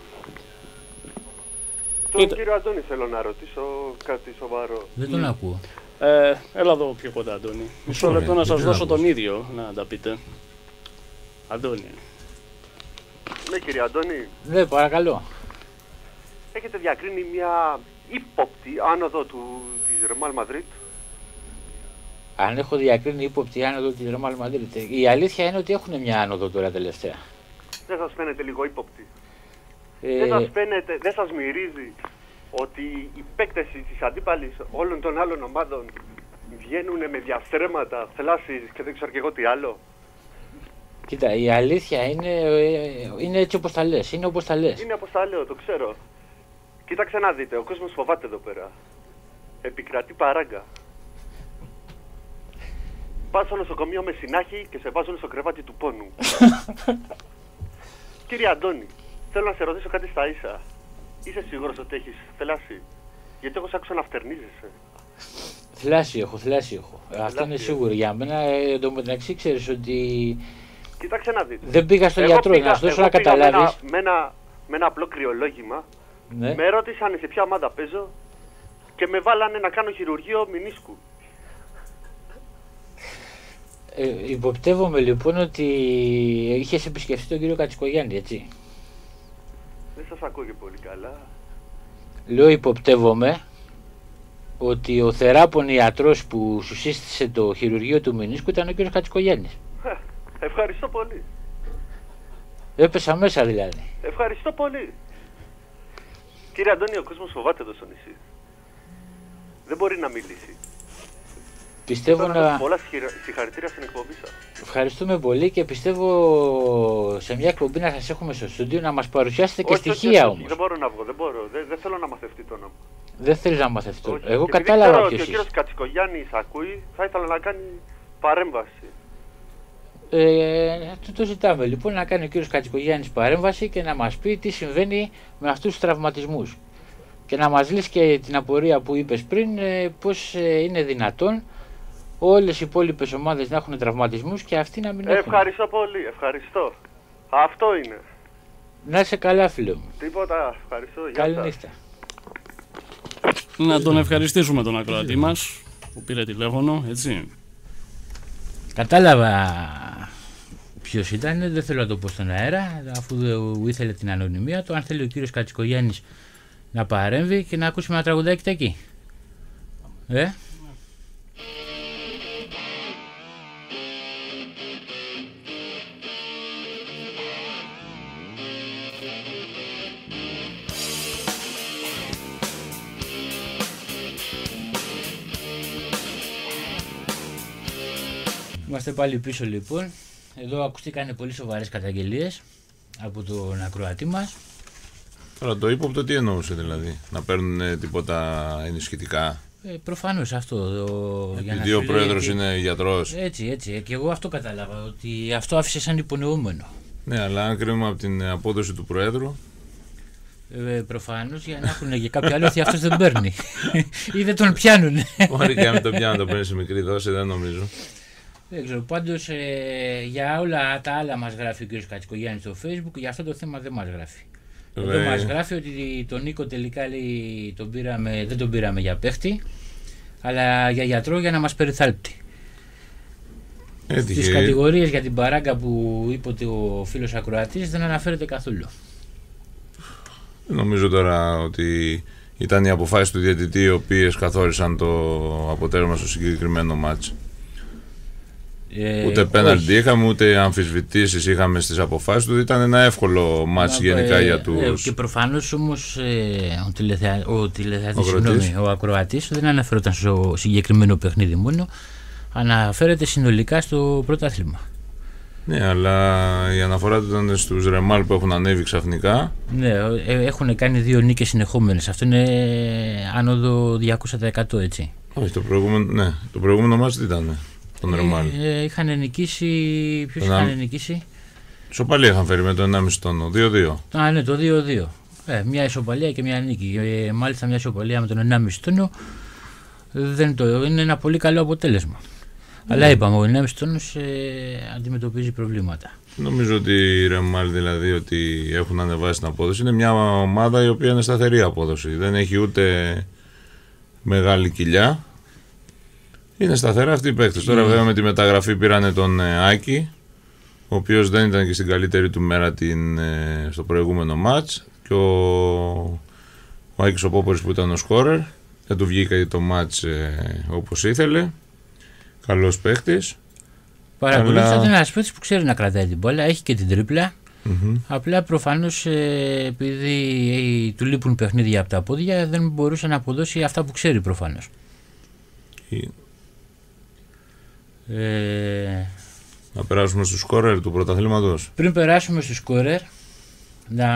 Τον Είτε... κύριο Αντώνη θέλω να ρωτήσω κάτι σοβαρό. Δεν τον ακούω. Ε, έλα εδώ πιο κοντά, Αντώνη. Μισό λεπτό να σας δώσω τον ίδιο να τα πείτε. Αντώνη. Ναι, κύριε Αντώνη. Ναι, παρακαλώ. Έχετε διακρίνει μια ύποπτη άνοδο του, της Ρεμάλ Μαδρίτ. Αν έχω διακρίνει ύποπτη άνοδο της Ρεμάλ Μαδρίτ. Η αλήθεια είναι ότι έχουν μια άνοδο τώρα τελευταία δεν σας φαίνεται λίγο ύποπτη; Ε... Δεν σας φαίνεται, δεν σας μυρίζει ότι οι παίκτες της αντίπαλης όλων των άλλων ομάδων βγαίνουν με διαστρέμματα, θλάσεις και δεν ξέρω και εγώ τι άλλο; Κοίτα, η αλήθεια είναι, ε, είναι έτσι όπως τα λες. Είναι όπως τα λες. Είναι όπως τα λέω, το ξέρω. Κοίταξε να δείτε, ο κόσμος φοβάται εδώ πέρα. Επικρατεί παράγκα. Πας στο νοσοκομείο με συνάχη και σε βάζουν στο κρεβάτι του πόνου. Κύριε Αντώνη, θέλω να σε ρωτήσω κάτι στα ίσα. Είσαι σίγουρος ότι έχεις θελάσει. Γιατί εγώ σ' άκουσα να φτερνίζεσαι. Θλάση έχω, θλάση έχω. Αυτό είναι σίγουρο για μένα. Ε, εν τω μεταξύ ξέρεις ότι Κοίταξε να δείτε. δεν πήγα στον Εγώ γιατρό πήγα- να σου δώσω εγώ να πήγα με καταλάβεις. ένα- Με ένα, με ένα απλό κρυολόγημα. Ναι. Με ρώτησαν σε ποια ομάδα παίζω και με βάλανε να κάνω χειρουργείο μηνίσκου. Ε, υποπτεύομαι λοιπόν ότι είχες επισκεφτεί τον κύριο Κατσικογιάννη, έτσι. Δεν σας ακούω και πολύ καλά. Λέω υποπτεύομαι ότι ο θεράπων ιατρός που σου σύστησε το χειρουργείο του Μινίσκου ήταν ο κύριος Κατσικογιάννης. Ε, Ευχαριστώ πολύ. Έπεσα μέσα δηλαδή. Ευχαριστώ πολύ. Κύριε Αντώνη, ο κόσμος φοβάται εδώ στο νησί. Δεν μπορεί να μιλήσει. Πιστεύω Θέλω να δώσω να... πολλά συγχειρα- συγχαρητήρια στην εκπομπή σας. Ευχαριστούμε πολύ και πιστεύω σε μια εκπομπή να σας έχουμε στο στούντιο να μας παρουσιάσετε και Όχι, όχι, στοιχεία όχι, όμως. Δεν μπορώ να βγω, δεν μπορώ. Δεν, δεν θέλω να μαθευτεί το όνομα. Δεν θέλεις να μάθεις το. Όχι. Εγώ Και επειδή κατάλαβα ξέρω ποιος ότι ο είσαι. κύριος Κατσικογιάννης ακούει, θα ήθελα να κάνει παρέμβαση. Ε, το, το ζητάμε λοιπόν να κάνει ο κύριος Κατσικογιάννης παρέμβαση και να μας πει τι συμβαίνει με αυτούς τους τραυματισμούς. Και να μας λύσει και την απορία που είπες πριν, ε, πώς ε, είναι δυνατόν όλες οι υπόλοιπες ομάδες να έχουν τραυματισμούς και αυτοί να μην Ε, έχουν. ευχαριστώ πολύ, ευχαριστώ. Αυτό είναι. Να είσαι καλά φίλε μου. Τίποτα, ευχαριστώ. Γεια Καλή σας. νύχτα. Να τον ευχαριστήσουμε τον ακροατή μας που πήρε τηλέφωνο, έτσι. Κατάλαβα ποιος ήταν, δεν θέλω να το πω στον αέρα, αφού δεν ήθελε την ανωνυμία του. Αν θέλει ο κύριος Κατσικογιάννης να παρέμβει και να ακούσουμε ένα τραγουδάκι τα εκεί. Ε, Είμαστε πάλι πίσω λοιπόν. Εδώ ακουστήκαν πολύ σοβαρές καταγγελίες από τον ακροατή μας. Τώρα το ύποπτο τι εννοούσε δηλαδή, να παίρνουν ε, τίποτα ενισχυτικά; Ε, προφανώς αυτό. ο- για να Επειδή σου ο λέει πρόεδρος ότι- είναι γιατρός. Έτσι, έτσι. Ε, Και εγώ αυτό κατάλαβα. Ότι αυτό άφησε σαν υπονοούμενο. Ναι, αλλά αν κρίνουμε από την απόδοση του πρόεδρου, Ε, Προφανώς για να έχουν και κάποιο άλλο ότι αυτός δεν παίρνει. ή δεν τον πιάνουν. μπορεί και αν μην το πιάνει να το παίρνει σε μικρή δόση, δεν νομίζω. Δεν ξέρω. Πάντως για όλα τα άλλα μας γράφει ο κ. Κατσικογιάννης στο facebook. Για αυτό το θέμα δεν μας γράφει. Εδώ Βέβαια, μας γράφει ότι τον Νίκο τελικά λέει, τον πήραμε, δεν τον πήραμε για παίχτη, αλλά για γιατρό για να μας περιθάλπτει. Στις Έτυχε. κατηγορίες για την παράγκα που είπε ότι ο φίλος Ακροατής δεν αναφέρεται καθόλου. Νομίζω τώρα ότι ήταν οι αποφάσεις του διαιτητή οι οποίες καθόρισαν το αποτέλεσμα στο συγκεκριμένο μάτς. Ε, Ούτε όχι. πέναλτι είχαμε, ούτε αμφισβητήσεις είχαμε στις αποφάσεις του. Ήταν ένα εύκολο μάτς Μα, γενικά ε, για ε, τους... και προφανώς όμως ε, ο, τηλεθεα... ο, τηλεθεατής, Ο ακροατής. συγγνώμη, ο ακροατής δεν αναφερόταν στο συγκεκριμένο παιχνίδι μόνο. Αναφέρεται συνολικά στο πρωτάθλημα. Ναι, αλλά η αναφορά του ήταν στους Ρεμάλ που έχουν ανέβει ξαφνικά. Ναι, ε, έχουν κάνει δύο νίκες συνεχόμενες. Αυτό είναι άνοδο 200% έτσι. Όχι, το προηγούμενο, ναι, το προηγούμενο μάτς τι ήταν, τον Ρεμάλ. Ε, είχαν νικήσει. Ποιος Τον είχαν Άμ- νικήσει; Σοπαλή είχαν φέρει με το 1,5 τόνο, 2-2. Α, ναι, το 2-2. Ε, μια ισοπαλία και μια νίκη. Ε, μάλιστα μια ισοπαλία με τον 1,5 τόνο δεν το, είναι ένα πολύ καλό αποτέλεσμα. Αλλά είπαμε, ο 1,5 τόνος ε, αντιμετωπίζει προβλήματα. Νομίζω ότι οι Ρεμάλ δηλαδή ότι έχουν ανεβάσει την απόδοση. Είναι μια ομάδα η οποία είναι σταθερή απόδοση. Δεν έχει ούτε μεγάλη κοιλιά. Είναι σταθερά αυτοί οι παίκτες. Τώρα βέβαια με τη μεταγραφή πήρανε τον ε, Άκη, ο οποίος δεν ήταν και στην καλύτερη του μέρα την, ε, στο προηγούμενο μάτς και ο, ο Άκης ο Πόπορης που ήταν ο σκόρερ δεν του βγήκε το μάτς ε, όπως ήθελε. Καλός παίκτης. Παρακολούθησα Αλλά- ότι είναι ένας παίκτης που ξέρει να κρατάει την μπάλα, έχει και την τρίπλα. Μμμ. Απλά προφανώς επειδή ε, του λείπουν παιχνίδια από τα πόδια δεν μπορούσε να αποδώσει αυτά που ξέρει προφανώς. Ε, Ε, Να περάσουμε στους σκόρερ του πρωταθλήματος. Πριν περάσουμε στους σκόρερ, να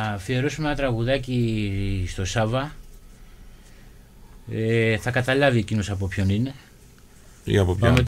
αφιερώσουμε ένα τραγουδάκι στο Σάβα. Ε, θα καταλάβει εκείνος από ποιον είναι. Ή από ποιον. Πάμε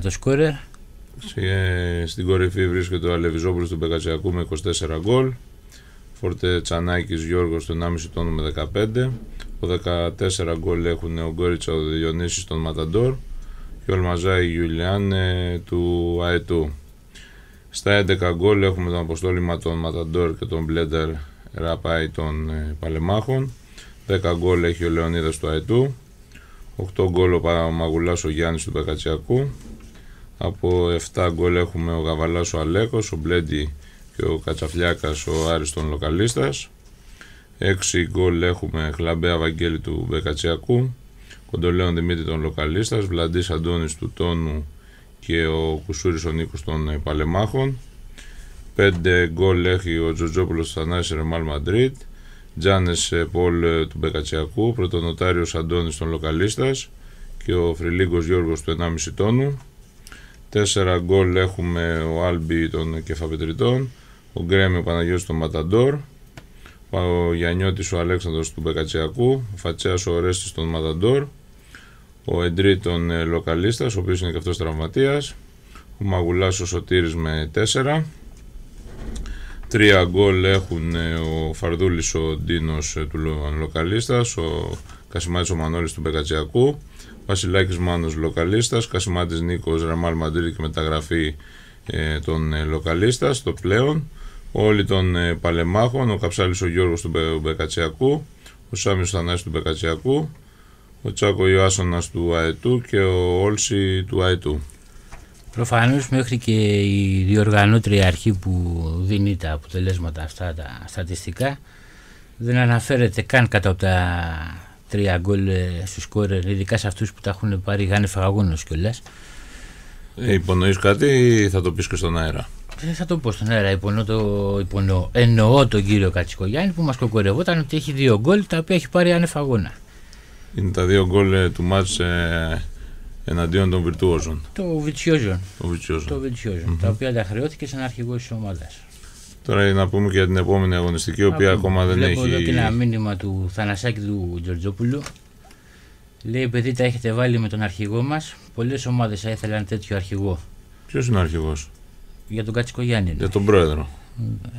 το πίνακα το σκόρερ. Σε- Στην κορυφή βρίσκεται ο Αλεβιζόπουλος του Μπεκατσιακού με 24 γκολ. Φορτε Τσανάκης Γιώργος τον 1,5 τόνο με 15. Ο 14 γκολ έχουν ο Γκόριτσα ο Διονύσης τον Ματαντόρ και ο Αλμαζάη Γιουλιάν ε, του Αετού. Στα 11 γκολ έχουμε τον Αποστόλημα τον Ματαντόρ και τον Μπλέντερ Ραπάη των ε, Παλεμάχων. 10 γκολ έχει ο Λεωνίδας του Αετού. 8 γκολ ο Παγουλάς ο Γιάννης του Μπεκατσιακού. Από 7 γκολ έχουμε ο Γαβαλάς ο Αλέκος, ο Μπλέντι και ο Κατσαφλιάκας ο Άρης των Λοκαλίστας. 6 γκολ έχουμε Χλαμπέα Βαγγέλη του Μπεκατσιακού, Κοντολέον Δημήτρη των Λοκαλίστας, Βλαντής Αντώνης του Τόνου και ο Κουσούρης ο Νίκος των ε, Παλεμάχων. 5 γκολ έχει ο Τζοτζόπουλος Θανάσης Ρεμάλ Μαντρίτ, Τζάνες ε, Πολ ε, του Μπεκατσιακού, Πρωτονοτάριος Αντώνης των Λοκαλίστας και ο Φρυλίγκος Γιώργος του 1,5 τόνου. 4 γκολ έχουμε ο Άλμπι των Κεφαπετριτών, ο Γκρέμι ο Παναγιώτης των Ματαντόρ, ο Γιαννιώτης ο Αλέξανδρος του Μπεκατσιακού, ο Φατσέας ο Ορέστης των Ματαντόρ, ο Εντρί των ε, Λοκαλίστας, ο οποίος είναι και αυτός τραυματίας, ο Μαγουλάς ο Σωτήρης με 4. Τρία γκολ έχουν ε, ο Φαρδούλης ο Ντίνος ε, του Λο- Λοκαλίστας, ο Κασιμάτης ο Μανώλης του Μπεκατσιακού, Βασιλάκης Μάνος Λοκαλίστας, Κασιμάτης Νίκος Ρεμάλ Μαντρίδη και μεταγραφή ε, των ε, Λοκαλίστας στο πλέον, όλοι των ε, Παλεμάχων, ο Καψάλης ο Γιώργος του Μπε- Μπεκατσιακού, ο Σάμιος Θανάσης του Μπεκατσιακού, ο Τσάκο Ιωάσονας του Αετού και ο Όλση του Αετού. Προφανώς μέχρι και η διοργανώτρια αρχή που δίνει τα αποτελέσματα αυτά τα στατιστικά δεν αναφέρεται καν κάτω από τα τρία γκολ ε, στους σκόρερ, ειδικά σε αυτούς που τα έχουν πάρει γάνεφα αγώνος κιόλας. Ε, υπονοείς κάτι ή θα το πεις και στον αέρα; Ε, θα το πω στον αέρα, υπονοώ, το, υπονοώ, εννοώ τον κύριο Κατσικογιάννη που μας κοκορευόταν ότι έχει δύο γκολ τα οποία έχει πάρει άνευ αγώνα. Είναι τα δύο γκολ ε, του μάτς ε, εναντίον των Βιρτουόζων. Το Βιτσιόζον, Ο Βιτσιόζων. το Βιτσιόζον τα οποία τα χρεώθηκε σαν αρχηγός της ομάδας. Τώρα να πούμε και για την επόμενη αγωνιστική, η οποία Άκου, ακόμα δεν Βλέπω έχει. εδώ και ένα μήνυμα του Θανασάκη του Τζορτζόπουλου. Λέει: Παιδί, τα έχετε βάλει με τον αρχηγό μας. Πολλές ομάδες θα ήθελαν τέτοιο αρχηγό. Ποιος είναι ο αρχηγός, Για τον Κατσικογιάννη. είναι. Για τον πρόεδρο.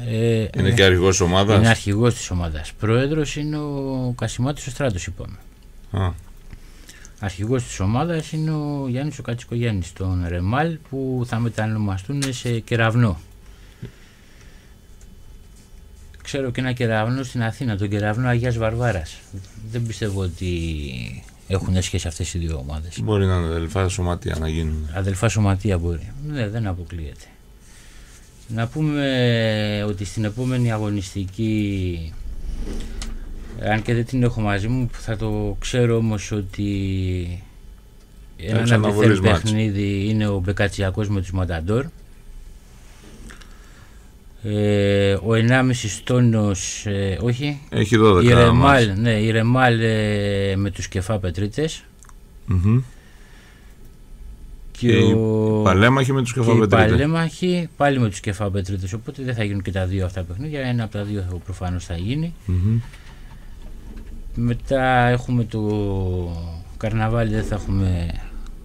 Ε, Είναι και αρχηγός της είναι ομάδα. αρχηγός της ομάδας. Πρόεδρος είναι ο Κασιμάτης ο Στράτος, είπαμε. Α, Αρχηγός της ομάδας είναι ο Γιάννης ο Κατσικογιάννης, τον Ρεμάλ που θα μετανομαστούν σε κεραυνό. Ξέρω και ένα κεραυνό στην Αθήνα, τον κεραυνό Αγίας Βαρβάρας. Δεν πιστεύω ότι έχουν σχέση αυτές οι δύο ομάδες. μπορεί να είναι αδελφά σωματεία να γίνουν. Αδελφά σωματεία μπορεί. Ναι, δεν αποκλείεται. Να πούμε ότι στην επόμενη αγωνιστική, αν και δεν την έχω μαζί μου, θα το ξέρω όμως ότι ένα Έχει αντιθέτω αναβολής μάτς. παιχνίδι είναι ο Μπεκατσιακός με τους Μανταντόρ. Ε, ο 1,5 στόνος, ε, όχι, Έχει 12 η μάτς. Ρεμάλ, ναι, η Ρεμάλ ε, με τους Κεφά Πετρίτες. Μμμ. Και, Και η ο... Παλέμαχη με τους και οι κεφαλοπετρίτε. παλέμαχοι πάλι με τους κεφαπετρίτες οπότε δεν θα γίνουν και τα δύο αυτά παιχνίδια ένα από τα δύο θα, προφανώς θα γίνει μετά έχουμε το καρναβάλι δεν θα έχουμε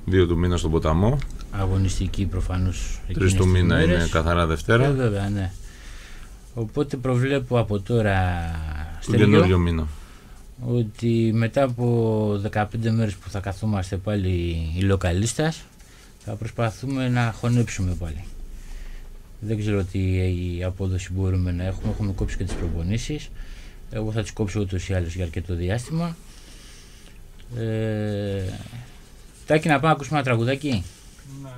Δύο του μήνα στον ποταμό. αγωνιστική προφανώς Τρεις εκείνες του τις μήνα μέρες. είναι καθαρά Ε, Δευτέρα. βέβαια ναι οπότε προβλέπω από τώρα καινούριο μήνα. Ότι μετά από 15 μέρες που θα καθόμαστε πάλι οι λοκαλίστας θα προσπαθούμε να χωνέψουμε πάλι. Δεν ξέρω τι η απόδοση μπορούμε να έχουμε. Έχουμε κόψει και τις προπονήσεις. Εγώ θα τις κόψω ούτως ή άλλως για αρκετό διάστημα. Ε, τάκι να πάμε να ακούσουμε ένα τραγουδάκι; Ναι,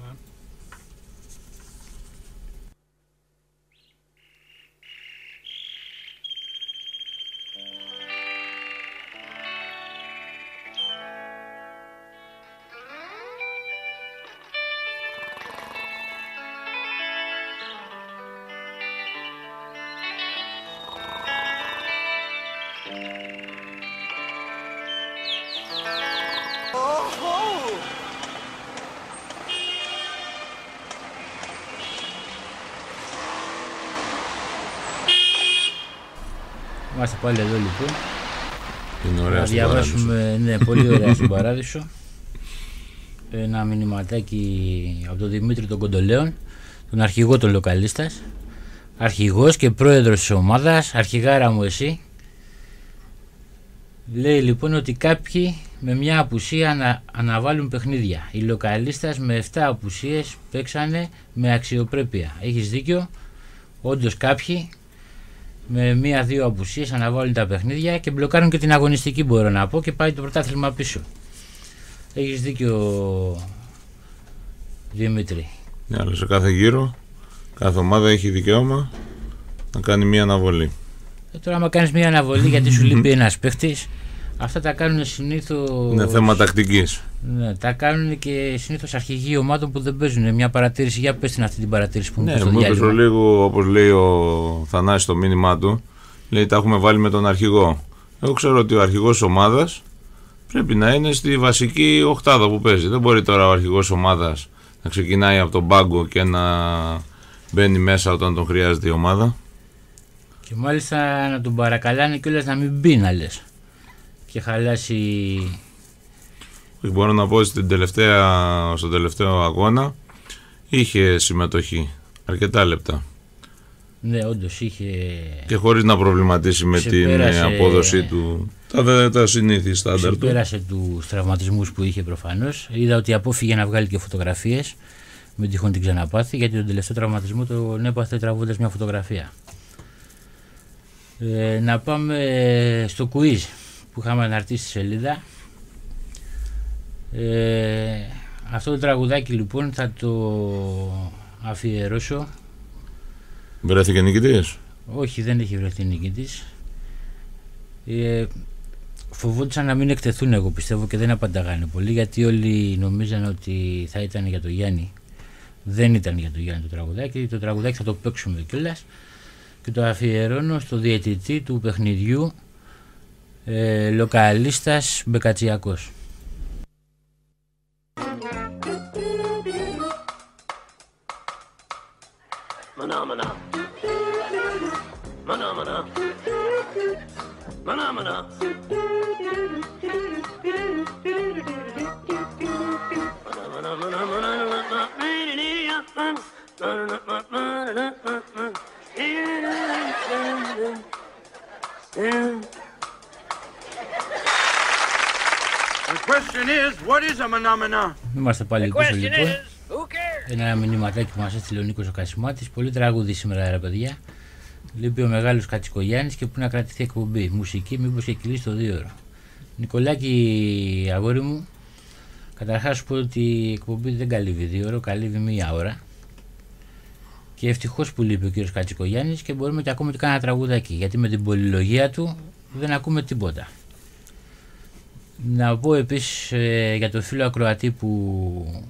Είμαστε πάλι εδώ λοιπόν. Είναι ωραία να στην Παράδεισο. διαβάσουμε, ναι, πολύ ωραία στην Παράδεισο. Ένα μηνυματάκι από τον Δημήτρη τον Κοντολέων, τον αρχηγό των Λοκαλίστας. Αρχηγός και πρόεδρος της ομάδας, αρχηγάρα μου εσύ. Λέει λοιπόν ότι κάποιοι με μια απουσία ανα, αναβάλουν παιχνίδια. Οι Λοκαλίστας με 7 απουσίες παίξανε με αξιοπρέπεια. Έχεις δίκιο, όντως κάποιοι με μία-δύο απουσίες αναβάλουν τα παιχνίδια και μπλοκάρουν και την αγωνιστική μπορώ να πω και πάει το πρωτάθλημα πίσω. Έχεις δίκιο Δημήτρη. Ναι, αλλά σε κάθε γύρο, κάθε ομάδα έχει δικαίωμα να κάνει μία αναβολή. Ε, τώρα άμα κάνεις μία αναβολή γιατί σου λείπει ένας παίχτης αυτά τα κάνουν συνήθως Είναι θέμα τακτικής. ναι, τα κάνουν και συνήθως αρχηγοί ομάδων που δεν παίζουν μια παρατήρηση για πες την αυτή την παρατήρηση που μου Ναι, είπες στο μου είπε διάλειμμα. λίγο, όπως λέει ο Θανάσης στο μήνυμά του, λέει τα έχουμε βάλει με τον αρχηγό. Εγώ ξέρω ότι ο αρχηγός της ομάδας πρέπει να είναι στη βασική οχτάδα που παίζει. Δεν μπορεί τώρα ο αρχηγός της ομάδας να ξεκινάει από τον πάγκο και να μπαίνει μέσα όταν τον χρειάζεται η ομάδα. Και μάλιστα να τον παρακαλάνε κιόλας να μην μπει να λες και χαλάσει Όχι, Μπορώ να πω ότι στην τελευταία, στον τελευταίο αγώνα είχε συμμετοχή αρκετά λεπτά ναι όντως είχε και χωρίς να προβληματίσει με την Ξεπέρασε- ε, απόδοσή του τα, τα συνήθη στάνταρ του. Ξεπέρασε τους τραυματισμούς που είχε προφανώς. Είδα ότι απόφυγε να βγάλει και φωτογραφίες. Μην τυχόν την ξαναπάθει γιατί τον τελευταίο τραυματισμό τον έπαθε τραβώντας μια φωτογραφία. Ε, να πάμε στο quiz που είχαμε αναρτήσει στη σελίδα. Ε, αυτό το τραγουδάκι λοιπόν θα το αφιερώσω. Βρέθηκε νικητής; Όχι, δεν έχει βρεθεί νικητής. Ε, φοβόντουσαν να μην εκτεθούν εγώ πιστεύω και δεν απανταγάνε πολύ γιατί όλοι νομίζαν ότι θα ήταν για το Γιάννη. Δεν ήταν για το Γιάννη το τραγουδάκι. Το τραγουδάκι θα το παίξουμε κιόλας και το αφιερώνω στο διαιτητή του παιχνιδιού Eh, localistas becachíacos. Question is, what is a phenomena? Είμαστε πάλι πίσω λοιπόν. Ένα μηνυματάκι που μας έστειλε ο Νίκος ο Κασιμάτης. Πολύ τραγούδι σήμερα, ρε παιδιά. Λείπει ο μεγάλος Κατσικογιάννης και πού να κρατηθεί εκπομπή. Μουσική, μήπως και κυλήσει το δύο ώρο. Νικολάκη, αγόρι μου, καταρχάς σου πω ότι η εκπομπή δεν καλύβει δύο ώρο, καλύβει μία ώρα. Και ευτυχώς που λείπει ο κύριος Κατσικογιάννης και μπορούμε και ακούμε και κάνα τραγουδάκι. Γιατί με την πολυλογία του δεν ακούμε τίποτα. Να πω επίσης ε, για το φίλο ακροατή που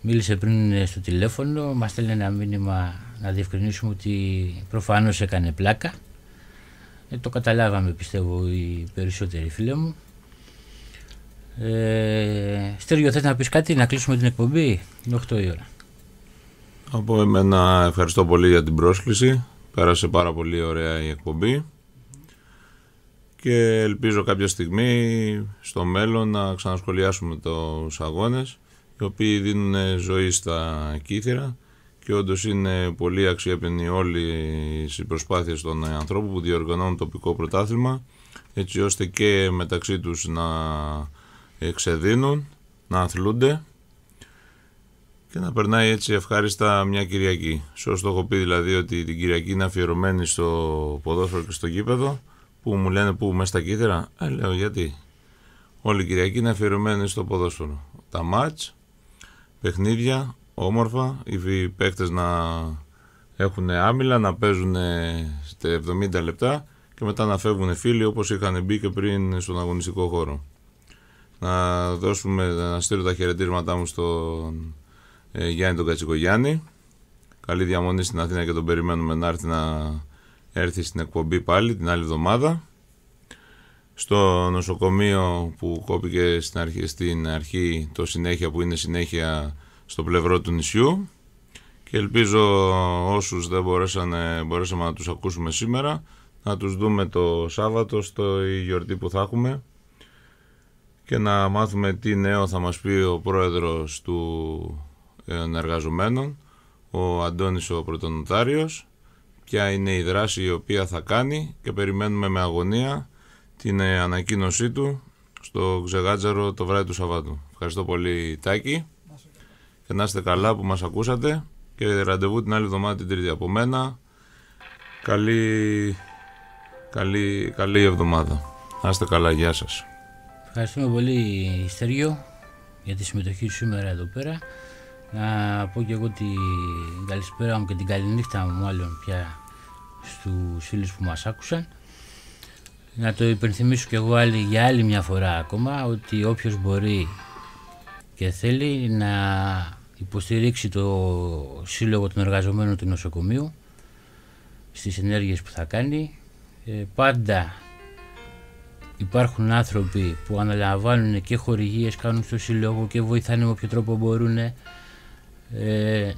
μίλησε πριν ε, στο τηλέφωνο, μας στέλνει ένα μήνυμα να διευκρινίσουμε ότι προφανώς έκανε πλάκα. Ε, το καταλάβαμε πιστεύω οι περισσότεροι φίλοι μου. Ε, Στέργιο θες να πεις κάτι, να κλείσουμε την εκπομπή, είναι 8 η ώρα. Από εμένα ευχαριστώ πολύ για την πρόσκληση. Πέρασε πάρα πολύ ωραία η εκπομπή. Και ελπίζω κάποια στιγμή στο μέλλον να ξανασχολιάσουμε τους αγώνες οι οποίοι δίνουν ζωή στα κύθρα και και όντως είναι πολύ αξιέπαινοι όλοι οι προσπάθειες των ανθρώπων που διοργανώνουν τοπικό πρωτάθλημα έτσι ώστε και μεταξύ τους να εξεδίνουν, να αθλούνται και να περνάει έτσι ευχάριστα μια Κυριακή. Σωστό το έχω πει δηλαδή ότι την Κυριακή είναι αφιερωμένη στο ποδόσφαιρο και στο γήπεδο που μου λένε που μέσα στα κύτταρα. Ε, λέω γιατί; Όλη η Κυριακή είναι αφιερωμένη στο ποδόσφαιρο. Τα μάτς, παιχνίδια, όμορφα, οι παίκτες να έχουν άμυλα, να παίζουν στα 70 λεπτά και μετά να φεύγουν φίλοι όπως είχαν μπει και πριν στον αγωνιστικό χώρο. Να δώσουμε, να στείλω τα χαιρετίσματά μου στον ε, Γιάννη τον Κατσικογιάννη. Καλή διαμονή στην Αθήνα και τον περιμένουμε να έρθει να έρθει στην εκπομπή πάλι την άλλη εβδομάδα. Στο νοσοκομείο που κόπηκε στην αρχή, στην αρχή το συνέχεια που είναι συνέχεια στο πλευρό του νησιού. Και ελπίζω όσους δεν μπορέσανε, μπορέσαμε να τους ακούσουμε σήμερα να τους δούμε το Σάββατο στο γιορτή που θα έχουμε. Και να μάθουμε τι νέο θα μας πει ο πρόεδρος του εργαζομένων, ο Αντώνης ο Πρωτονοτάριος, ποια είναι η δράση η οποία θα κάνει και περιμένουμε με αγωνία την ανακοίνωσή του στο Ξεγάτζαρο το βράδυ του Σαββάτου. Ευχαριστώ πολύ Τάκη και να είστε καλά που μας ακούσατε και ραντεβού την άλλη εβδομάδα την Τρίτη από μένα. Καλή, καλή, καλή εβδομάδα. Να είστε καλά, γεια σας. Ευχαριστούμε πολύ Στέργιο για τη συμμετοχή σου σήμερα εδώ πέρα. Να πω και εγώ την καλησπέρα μου και την καληνύχτα μου μάλλον πια στους φίλους που μας άκουσαν. Να το υπενθυμίσω και εγώ άλλη, για άλλη μια φορά ακόμα ότι όποιος μπορεί και θέλει να υποστηρίξει το Σύλλογο των Εργαζομένων του Νοσοκομείου στις ενέργειες που θα κάνει. Ε, πάντα υπάρχουν άνθρωποι που αναλαμβάνουν και χορηγίες, κάνουν στο Σύλλογο και βοηθάνε με όποιο τρόπο μπορούν ε,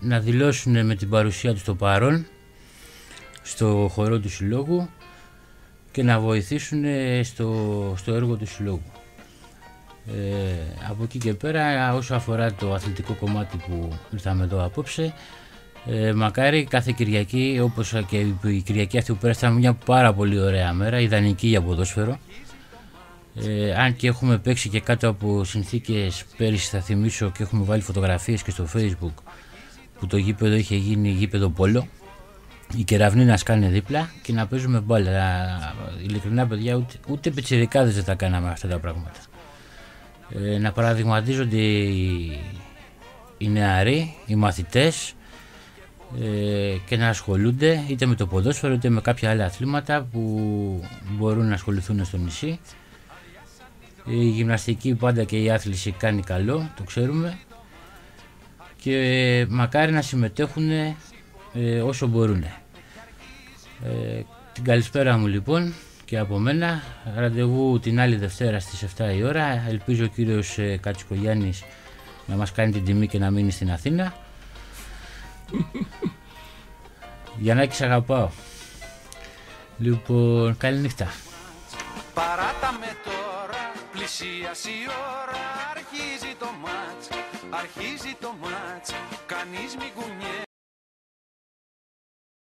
να δηλώσουν με την παρουσία τους στο παρόν στο χορό του Συλλόγου και να βοηθήσουν στο, στο έργο του Συλλόγου. Ε, από εκεί και πέρα όσο αφορά το αθλητικό κομμάτι που ήρθαμε εδώ απόψε ε, μακάρι κάθε Κυριακή όπως και η Κυριακή αυτή που πέρασαμε μια πάρα πολύ ωραία μέρα ιδανική για ποδόσφαιρο ε, αν και έχουμε παίξει και κάτω από συνθήκες πέρυσι θα θυμίσω και έχουμε βάλει φωτογραφίες και στο facebook που το γήπεδο είχε γίνει γήπεδο πόλο η κεραυνή να σκάνε δίπλα και να παίζουμε μπάλα. Ειλικρινά παιδιά ούτε, ούτε δεν τα κάναμε αυτά τα πράγματα. Ε, να παραδειγματίζονται οι, οι νεαροί, οι μαθητές ε, και να ασχολούνται είτε με το ποδόσφαιρο είτε με κάποια άλλα αθλήματα που μπορούν να ασχοληθούν στο νησί. Η γυμναστική πάντα και η άθληση κάνει καλό, το ξέρουμε και μακάρι να συμμετέχουν ε, όσο μπορούν. Ε, την καλησπέρα μου λοιπόν και από μένα. Ραντεβού την άλλη Δευτέρα στις 7 η ώρα. Ελπίζω ο κύριος ε, Κατσικογιάννης να μας κάνει την τιμή και να μείνει στην Αθήνα. Για να έχεις αγαπάω. Λοιπόν, καλή νύχτα. Παράτα με τώρα, πλησίασε η ώρα, αρχίζει το μάτς, αρχίζει το μάτς, κανείς μη κουνιέ.